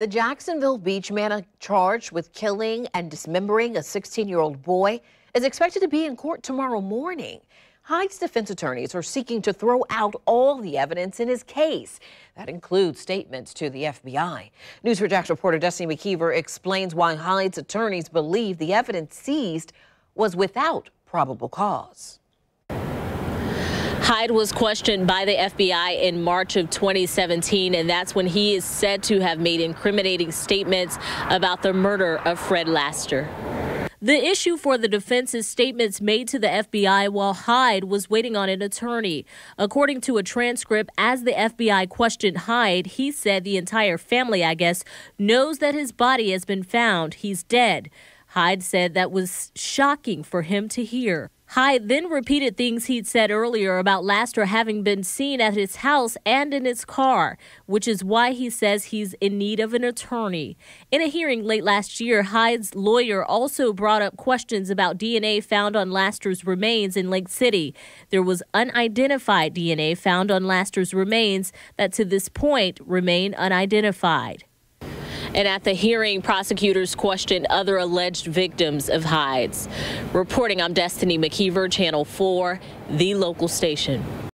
The Jacksonville Beach man charged with killing and dismembering a 16 year old boy is expected to be in court tomorrow morning. Hyde's defense attorneys are seeking to throw out all the evidence in his case. That includes statements to the FBI. News4JAX reporter Destiny McKeever explains why Hyde's attorneys believe the evidence seized was without probable cause. Hyde was questioned by the FBI in March of 2017, and that's when he is said to have made incriminating statements about the murder of Fred Laster. The issue for the defense is statements made to the FBI while Hyde was waiting on an attorney. According to a transcript, as the FBI questioned Hyde, he said the entire family, I guess, knows that his body has been found. He's dead. Hyde said that was shocking for him to hear. Hyde then repeated things he'd said earlier about Laster having been seen at his house and in his car, which is why he says he's in need of an attorney. In a hearing late last year, Hyde's lawyer also brought up questions about DNA found on Laster's remains in Lake City. There was unidentified DNA found on Laster's remains that to this point remain unidentified. And at the hearing, prosecutors questioned other alleged victims of Hyde's. Reporting, I'm Destiny McKeever, Channel 4, the local station.